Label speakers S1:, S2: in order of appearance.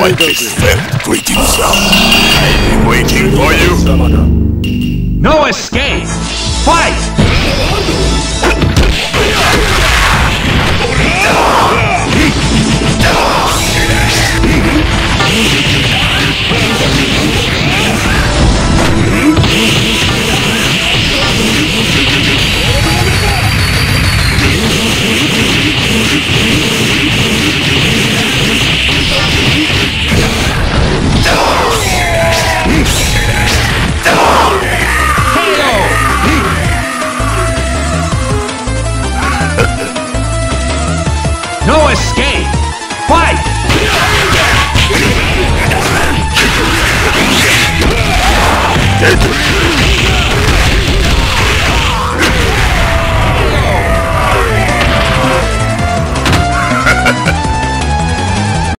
S1: What
S2: is that waiting I've been waiting for you.
S3: No escape! Fight! No escape!